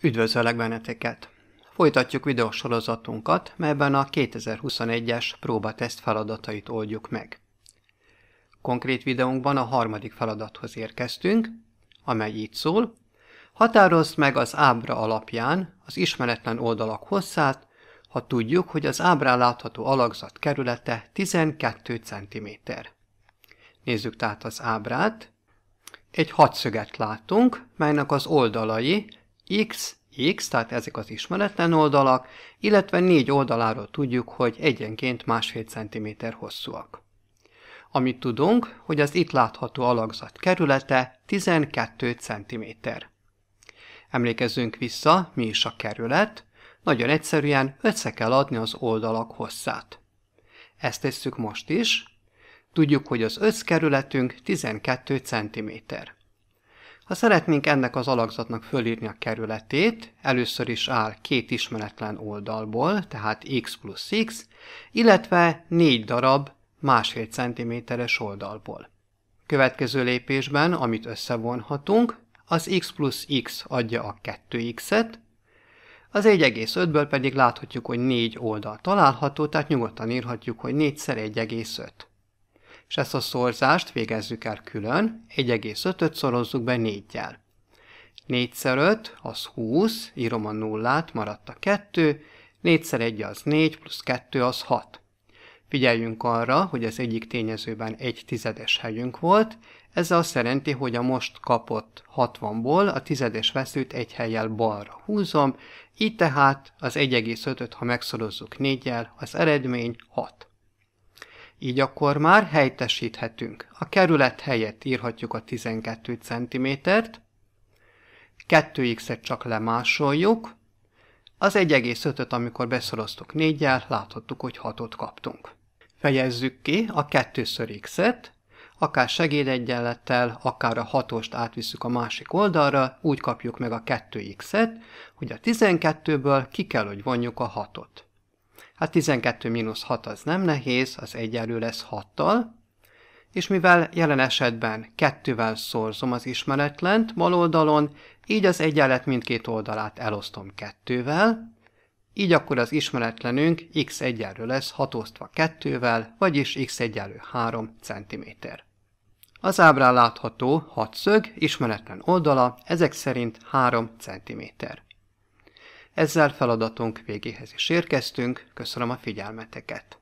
Üdvözöllek benneteket! Folytatjuk videósorozatunkat, melyben a 2021-es próbateszt feladatait oldjuk meg. Konkrét videónkban a harmadik feladathoz érkeztünk, amely így szól, határozd meg az ábra alapján az ismeretlen oldalak hosszát, ha tudjuk, hogy az ábrán látható alakzat kerülete 12 cm. Nézzük tehát az ábrát. Egy hatszöget látunk, melynek az oldalai x, x, tehát ezek az ismeretlen oldalak, illetve négy oldaláról tudjuk, hogy egyenként másfél centiméter hosszúak. Amit tudunk, hogy az itt látható alakzat kerülete 12 cm. Emlékezzünk vissza, mi is a kerület. Nagyon egyszerűen össze kell adni az oldalak hosszát. Ezt tesszük most is. Tudjuk, hogy az összkerületünk 12 cm. Ha szeretnénk ennek az alakzatnak fölírni a kerületét, először is áll két ismeretlen oldalból, tehát x plusz x, illetve négy darab másfél centiméteres oldalból. Következő lépésben, amit összevonhatunk, az x plusz x adja a 2x-et, az 1,5-ből pedig láthatjuk, hogy 4 oldal található, tehát nyugodtan írhatjuk, hogy 4x 1,5 és ezt a szorzást végezzük el külön, 1,5-öt szorozzuk be 4-jel. 4x5 az 20, írom a nullát, maradt a 2, 4x1 az 4, plusz 2 az 6. Figyeljünk arra, hogy az egyik tényezőben egy tizedes helyünk volt, ez azt jelenti, hogy a most kapott 60-ból a tizedes veszőt egy helyjel balra húzom, így tehát az 1,5-öt, ha megszorozzuk 4-jel, az eredmény 6. Így akkor már helytesíthetünk. A kerület helyett írhatjuk a 12 cm-t, 2x-et csak lemásoljuk, az 1,5-öt, amikor beszoroztuk 4-jel, láthattuk, hogy 6-ot kaptunk. Fejezzük ki a 2 x-et, akár segédegyenlettel, akár a hatost átvisszük a másik oldalra, úgy kapjuk meg a 2x-et, hogy a 12-ből ki kell, hogy vonjuk a 6-ot. Hát 12 mínusz 6 az nem nehéz, az egyenlő lesz 6-tal, és mivel jelen esetben kettővel szorzom az ismeretlent bal oldalon, így az egyenlet mindkét oldalát elosztom kettővel, így akkor az ismeretlenünk x egyenlő lesz 6 osztva 2-vel, vagyis x egyenlő 3 cm. Az ábrán látható hatszög ismeretlen oldala, ezek szerint 3 cm. Ezzel feladatunk végéhez is érkeztünk, köszönöm a figyelmeteket!